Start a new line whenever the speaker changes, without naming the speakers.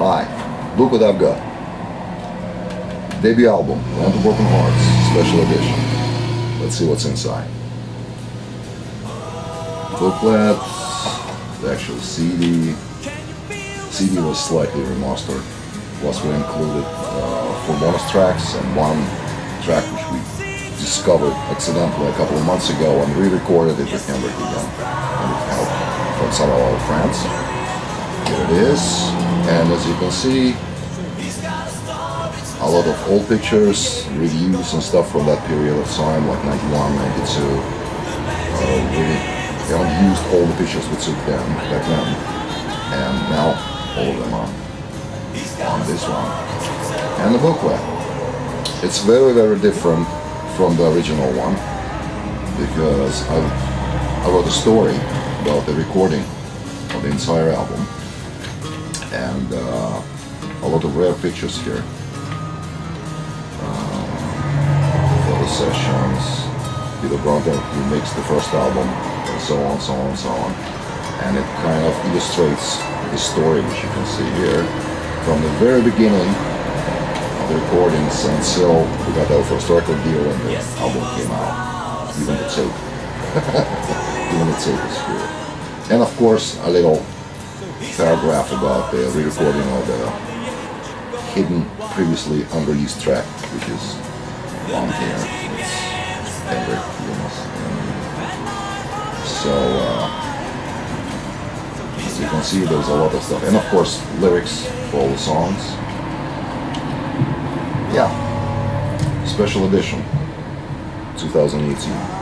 Hi, look what I've got. Debut album, Land of Broken Hearts, special edition. Let's see what's inside. Booklet, the actual CD. CD was slightly remastered. Plus we included uh, four bonus tracks and one track which we discovered accidentally a couple of months ago and re-recorded it with Henrik again. And from some of our friends. Here it is. And as you can see, a lot of old pictures, reviews and stuff from that period of time, like 91, 92. Uh, we used all the pictures we took then, back then. And now all of them are on this one. And the booklet. It's very, very different from the original one because I, I wrote a story about the recording of the entire album and uh, a lot of rare pictures here. Uh, photo sessions, Peter Bronte who mixed the first album and so on, so on, so on. And it kind of illustrates the story which you can see here from the very beginning of the recordings until we got our first record deal and the yes. album came out. Even the tape. Even the tape is here. And of course a little paragraph about the re-recording of the hidden, previously unreleased track, which is on here. It's Henrik So uh, as you can see there's a lot of stuff. And of course lyrics for all the songs yeah, special edition, 2018.